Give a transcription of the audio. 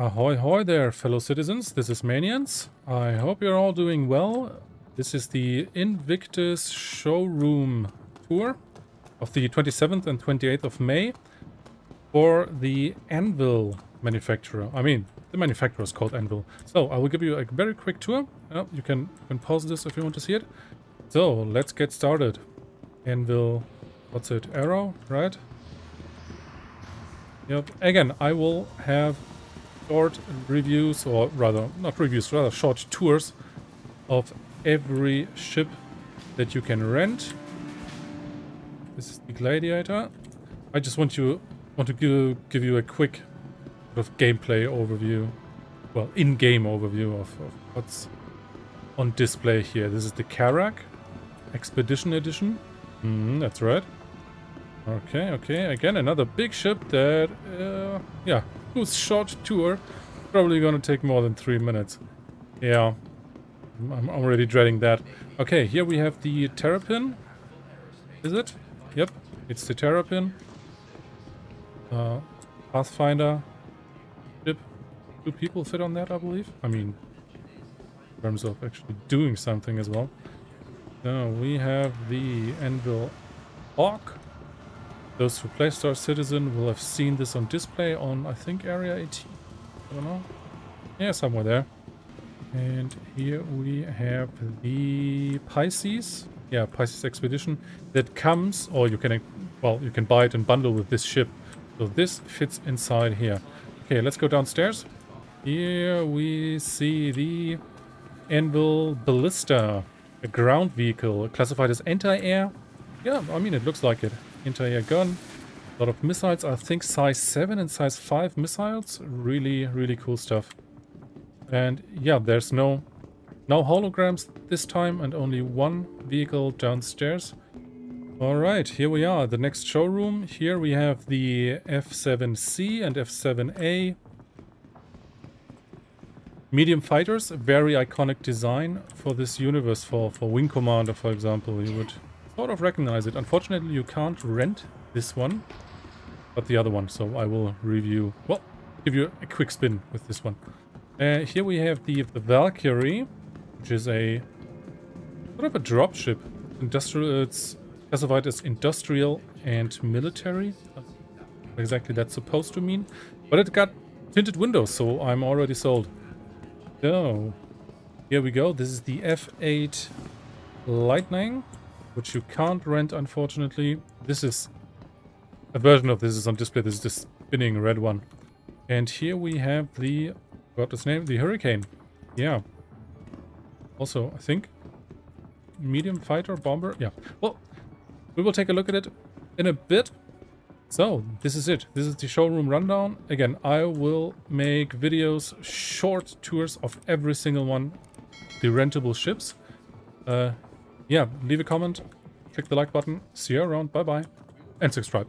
Ahoy hoy there, fellow citizens. This is Maniance. I hope you're all doing well. This is the Invictus showroom tour of the 27th and 28th of May for the Anvil manufacturer. I mean, the manufacturer is called Anvil. So I will give you a very quick tour. Oh, you can, you can pause this if you want to see it. So let's get started. Anvil, what's it, Arrow, right? Yep, again, I will have short reviews, or rather, not reviews, rather short tours of every ship that you can rent. This is the Gladiator. I just want you want to give, give you a quick sort of gameplay overview, well, in-game overview of, of, what's on display here. This is the Carrack Expedition Edition. Mm that's right. Okay, okay. Again, another big ship that, uh, yeah, whose short tour probably gonna take more than three minutes. Yeah, I'm already dreading that. Okay, here we have the Terrapin. Is it? Yep, it's the Terrapin. Uh, Pathfinder ship. Two people fit on that, I believe. I mean, in terms of actually doing something as well. Now we have the Anvil Hawk. Those who play Star Citizen will have seen this on display on, I think, Area 18. I don't know. Yeah, somewhere there. And here we have the Pisces. Yeah, Pisces Expedition. That comes, or you can, well, you can buy it and bundle with this ship. So this fits inside here. Okay, let's go downstairs. Here we see the Anvil Ballista. A ground vehicle classified as anti-air. Yeah, I mean, it looks like it anti-air gun. A lot of missiles, I think size 7 and size 5 missiles. Really, really cool stuff. And yeah, there's no, no holograms this time and only one vehicle downstairs. Alright, here we are, the next showroom. Here we have the F7C and F7A. Medium fighters, very iconic design for this universe, for, for Wing Commander, for example. You would sort of recognize it. Unfortunately, you can't rent this one, but the other one. So I will review, well, give you a quick spin with this one. Uh, here we have the, the Valkyrie, which is a sort of a dropship. Industrial, it's classified as industrial and military. Exactly that's supposed to mean. But it got tinted windows, so I'm already sold. So, here we go. This is the F8 Lightning which you can't rent, unfortunately. This is a version of this is on display. This is the spinning red one. And here we have the, what its name? The Hurricane. Yeah. Also, I think, medium fighter bomber. Yeah. Well, we will take a look at it in a bit. So, this is it. This is the showroom rundown. Again, I will make videos, short tours of every single one, the rentable ships. Uh, yeah, leave a comment, click the like button. See you around. Bye bye. And subscribe.